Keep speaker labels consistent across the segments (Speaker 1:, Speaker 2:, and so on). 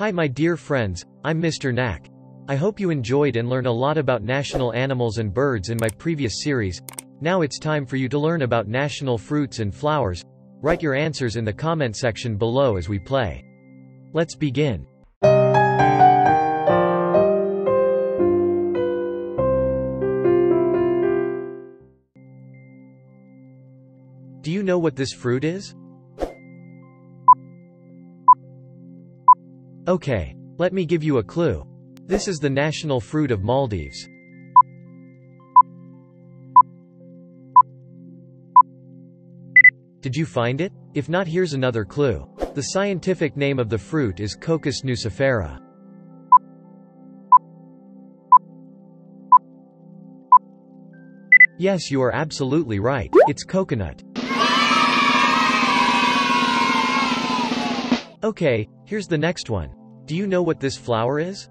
Speaker 1: Hi my dear friends, I'm Mr. Nac. I hope you enjoyed and learned a lot about national animals and birds in my previous series. Now it's time for you to learn about national fruits and flowers. Write your answers in the comment section below as we play. Let's begin. Do you know what this fruit is? Okay, let me give you a clue. This is the national fruit of Maldives. Did you find it? If not here's another clue. The scientific name of the fruit is Cocos nucifera. Yes you are absolutely right, it's coconut. Okay, here's the next one. Do you know what this flower is?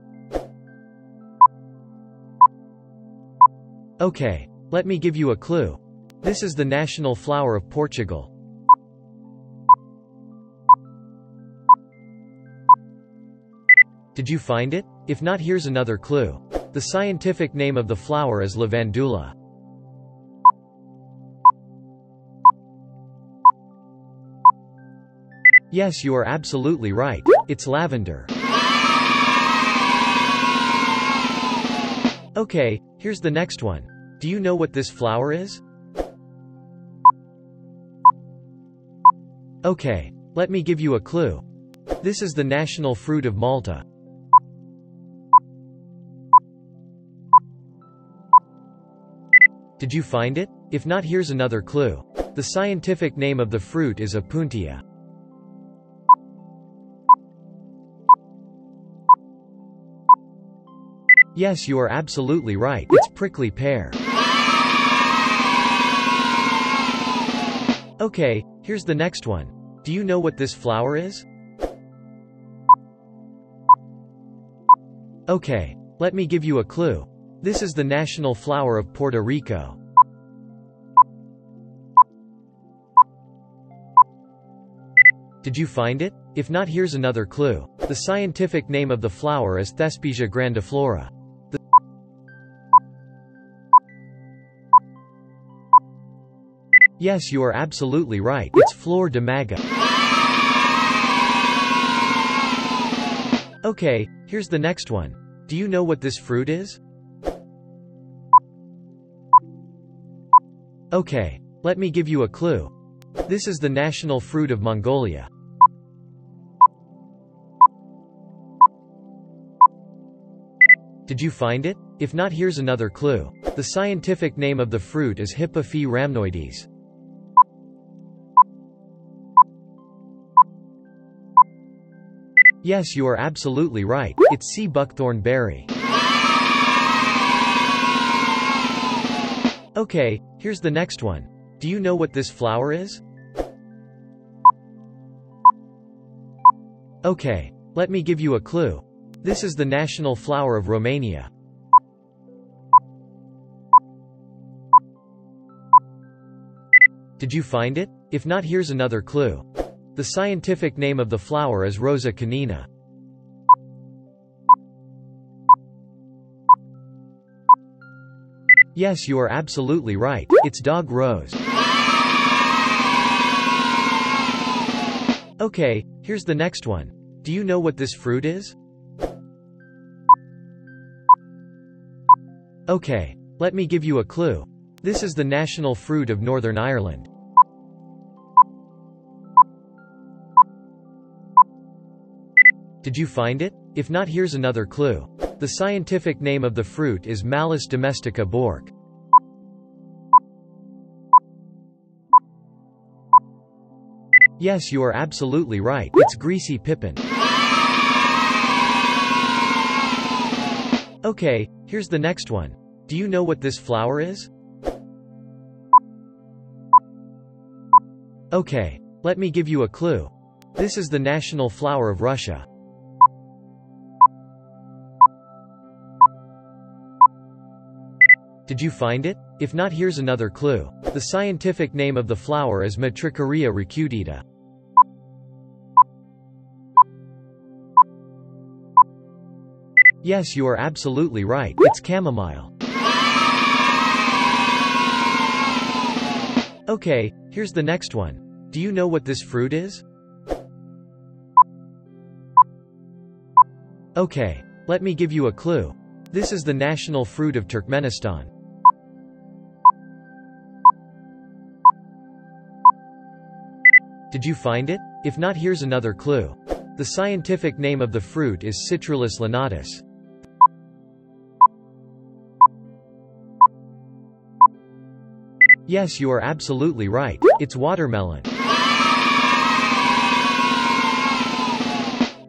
Speaker 1: Okay, let me give you a clue. This is the national flower of Portugal. Did you find it? If not here's another clue. The scientific name of the flower is lavandula. Yes you are absolutely right, it's lavender. Okay, here's the next one. Do you know what this flower is? Okay, let me give you a clue. This is the national fruit of Malta. Did you find it? If not here's another clue. The scientific name of the fruit is opuntia. Yes you are absolutely right, it's prickly pear. Okay, here's the next one. Do you know what this flower is? Okay, let me give you a clue. This is the national flower of Puerto Rico. Did you find it? If not here's another clue. The scientific name of the flower is Thespesia grandiflora. Yes you are absolutely right, it's Flor de Maga. Okay, here's the next one. Do you know what this fruit is? Okay, let me give you a clue. This is the national fruit of Mongolia. Did you find it? If not here's another clue. The scientific name of the fruit is Hippophae rhamnoides. Yes you are absolutely right, it's sea buckthorn berry. Okay, here's the next one. Do you know what this flower is? Okay, let me give you a clue. This is the national flower of Romania. Did you find it? If not here's another clue. The scientific name of the flower is Rosa canina. Yes you are absolutely right, it's dog rose. Okay, here's the next one. Do you know what this fruit is? Okay, let me give you a clue. This is the national fruit of Northern Ireland. Did you find it? If not here's another clue. The scientific name of the fruit is Malus domestica bork. Yes you are absolutely right, it's greasy pippin. Okay, here's the next one. Do you know what this flower is? Okay, let me give you a clue. This is the national flower of Russia. Did you find it? If not here's another clue. The scientific name of the flower is Matricaria recutita. Yes, you are absolutely right. It's chamomile. Okay, here's the next one. Do you know what this fruit is? Okay, let me give you a clue. This is the national fruit of Turkmenistan. Did you find it? If not here's another clue. The scientific name of the fruit is Citrullus lanatus. Yes you are absolutely right. It's watermelon.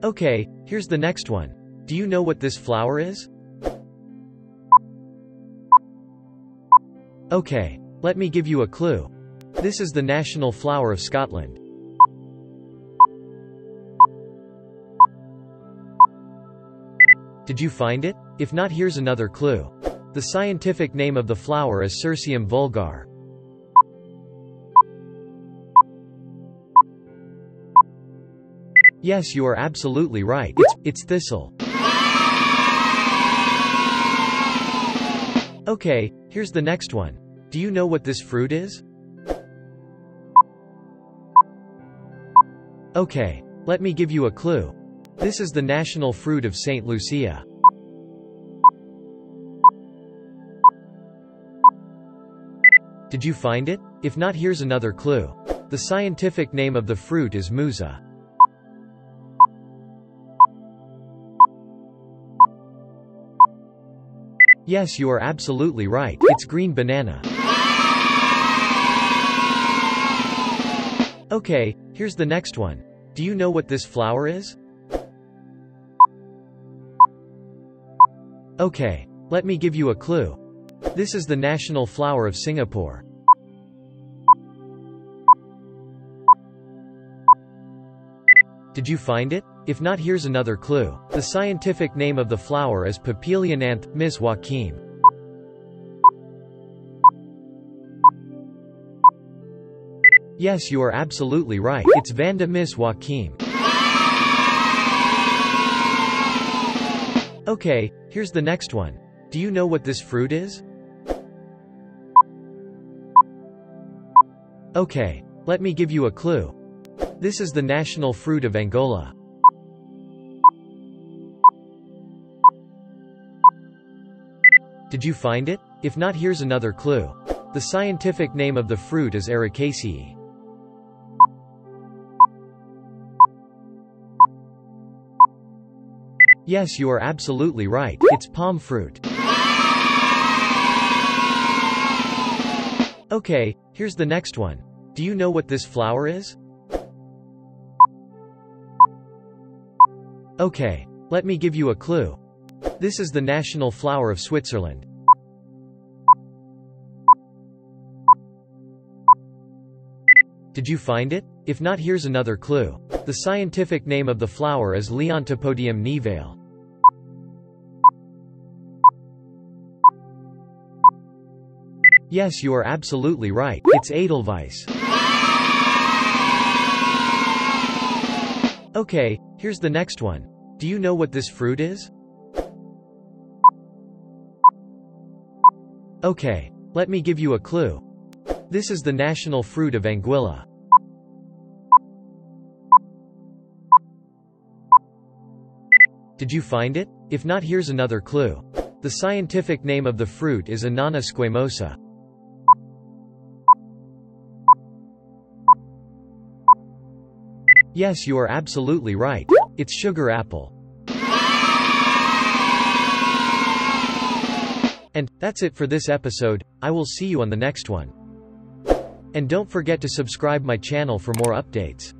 Speaker 1: Okay, here's the next one. Do you know what this flower is? Okay, let me give you a clue. This is the national flower of Scotland. Did you find it? If not here's another clue. The scientific name of the flower is Cirsium vulgar. Yes you are absolutely right. It's, it's thistle. Okay, here's the next one. Do you know what this fruit is? Okay, let me give you a clue. This is the national fruit of St. Lucia. Did you find it? If not here's another clue. The scientific name of the fruit is musa. Yes you are absolutely right. It's green banana. Okay, here's the next one. Do you know what this flower is? Okay, let me give you a clue. This is the national flower of Singapore. Did you find it? If not here's another clue. The scientific name of the flower is Papilionanthe, Miss Joaquim. Yes you are absolutely right. It's Vanda Miss Joaquim. Okay, here's the next one. Do you know what this fruit is? Okay, let me give you a clue. This is the national fruit of Angola. Did you find it? If not here's another clue. The scientific name of the fruit is Ericaceae. Yes you are absolutely right. It's palm fruit. Okay, here's the next one. Do you know what this flower is? Okay, let me give you a clue. This is the national flower of Switzerland. Did you find it? If not here's another clue. The scientific name of the flower is Leontopodium nivale. Yes you are absolutely right. It's Edelweiss. Okay, here's the next one. Do you know what this fruit is? Okay, let me give you a clue. This is the national fruit of Anguilla. Did you find it? If not here's another clue. The scientific name of the fruit is Annona squamosa. Yes you are absolutely right. It's sugar apple. And, that's it for this episode, I will see you on the next one. And don't forget to subscribe my channel for more updates.